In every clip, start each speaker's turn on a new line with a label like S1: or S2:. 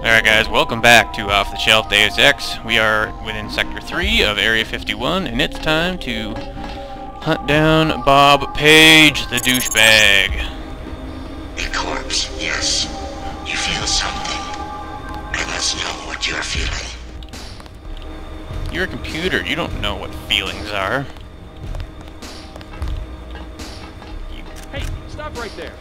S1: Alright guys, welcome back to Off the Shelf Deus Ex. We are within Sector 3 of Area 51, and it's time to hunt down Bob Page, the douchebag.
S2: A corpse, yes. You feel something. I must know what you're feeling.
S1: You're a computer, you don't know what feelings are.
S3: Hey, stop right there.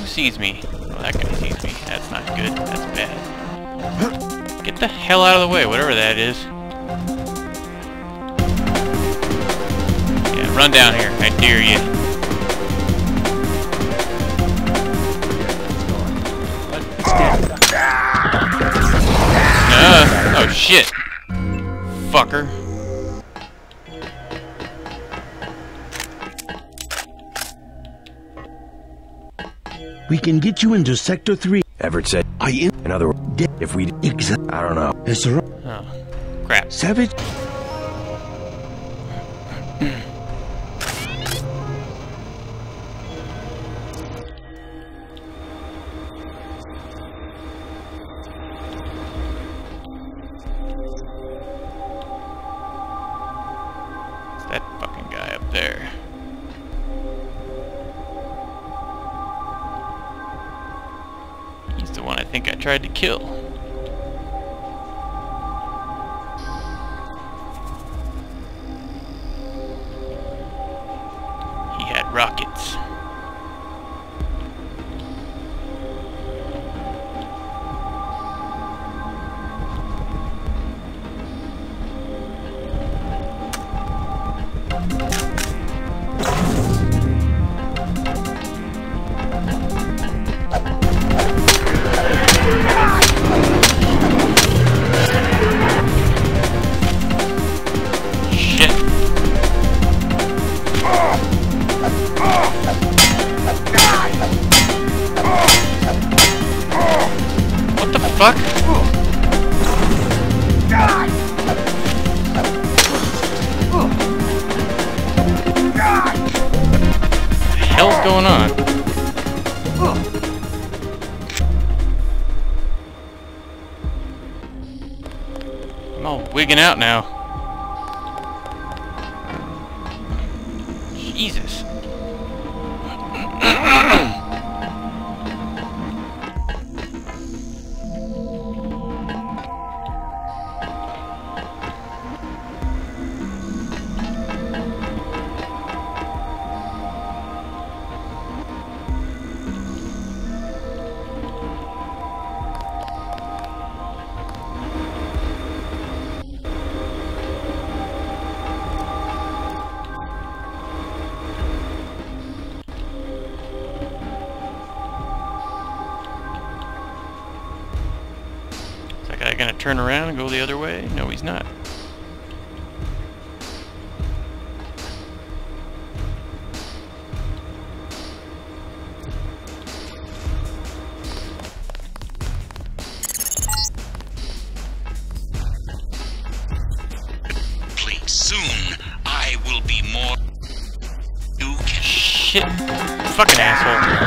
S1: Who sees me? Oh, that guy sees me. That's not good. That's bad. Get the hell out of the way, whatever that is. Yeah, run down here. I dare you. Uh, oh shit. Fucker.
S4: We can get you into Sector 3.
S5: Everett said,
S4: I in
S5: in other words, if we,
S4: Exa-
S5: I don't know.
S4: It's a
S1: Oh, crap.
S4: savage.
S1: It's that fucking guy up there. Tried to kill. Hell's going on? I'm all wigging out now. Turn around and go the other way? No, he's not.
S2: Please, soon I will be more. You can
S1: Shit. Fucking asshole.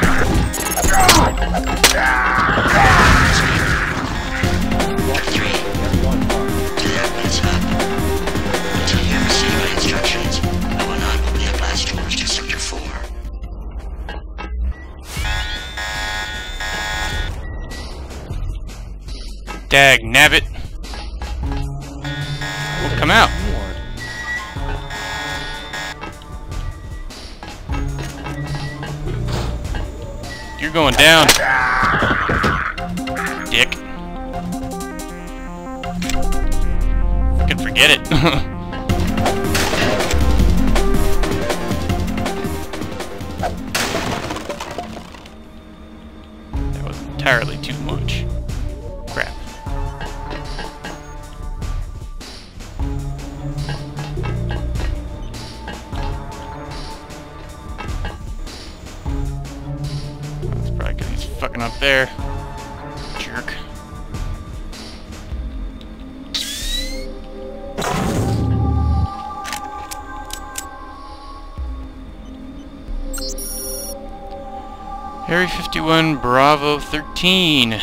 S1: You're going down. Dick. Fucking forget it. that was entirely too much. There. Jerk. Area 51, Bravo 13.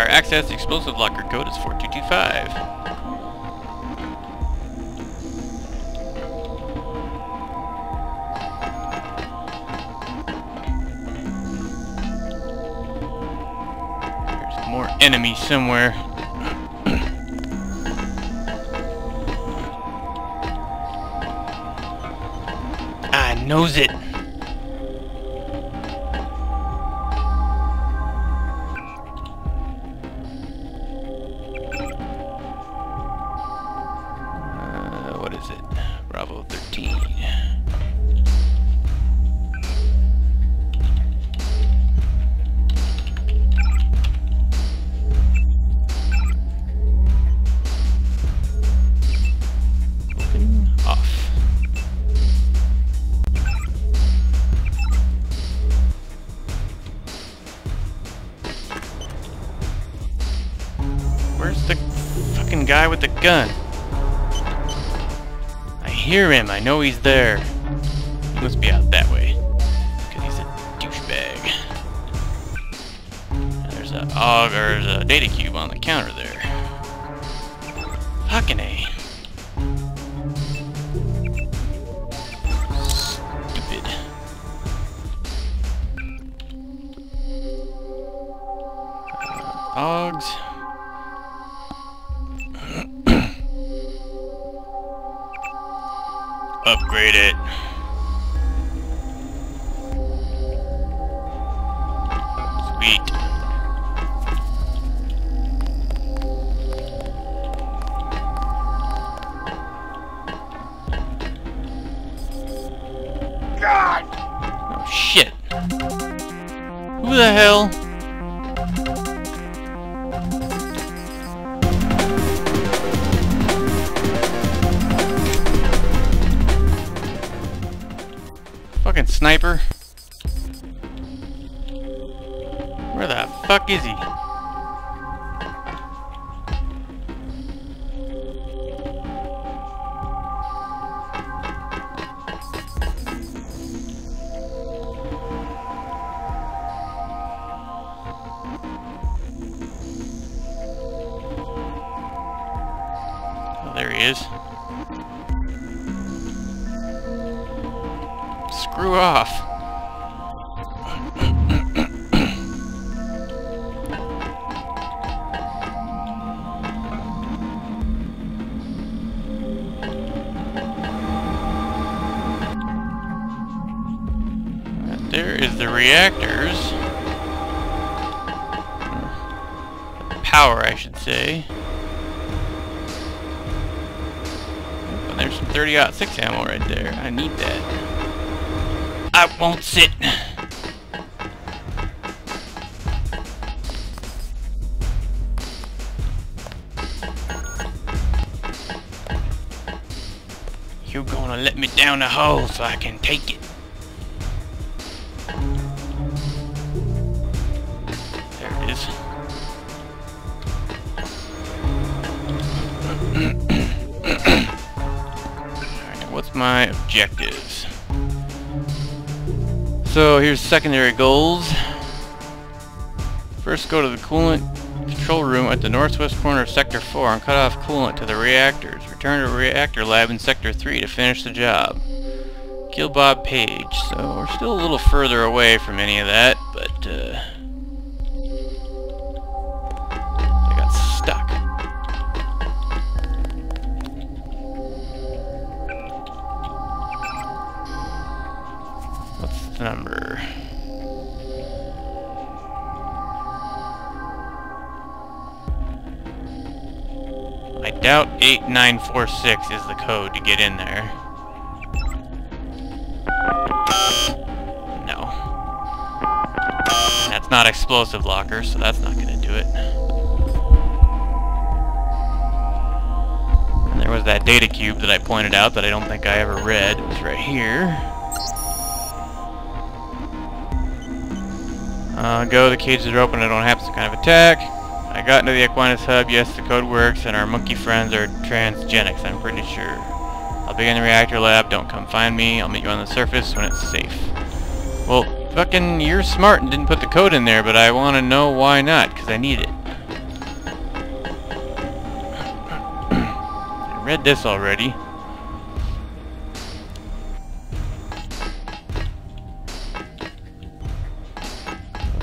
S1: Require access. Explosive locker code is 4225. There's more enemies somewhere. I knows it. The fucking guy with the gun? I hear him. I know he's there. He must be out that way. Because he's a douchebag. There's a or there's a data cube on the counter there. Fucking A. Stupid. Uh, Ogs. Upgrade it. Sweet. God! Oh shit. Who the hell? Sniper. Where the fuck is he? Oh, there he is. Off. There is the reactors. Power, I should say. And there's some 30-06 ammo right there. I need that. I won't sit. You're gonna let me down the hole so I can take it. There it is. Alright, what's my objectives? So here's secondary goals. First go to the coolant control room at the northwest corner of Sector 4 and cut off coolant to the reactors. Return to reactor lab in Sector 3 to finish the job. Kill Bob Page. So we're still a little further away from any of that, number? I doubt 8946 is the code to get in there. No. That's not explosive locker, so that's not gonna do it. And there was that data cube that I pointed out that I don't think I ever read. It was right here. Uh, go, the cages are open, I don't have some kind of attack. I got into the Aquinas hub, yes the code works, and our monkey friends are transgenics, I'm pretty sure. I'll be in the reactor lab, don't come find me, I'll meet you on the surface when it's safe. Well, fucking, you're smart and didn't put the code in there, but I want to know why not, because I need it. I read this already.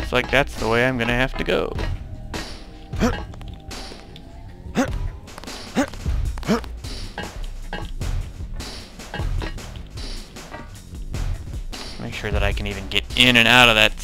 S1: Looks like that's the way I'm gonna have to go. Make sure that I can even get in and out of that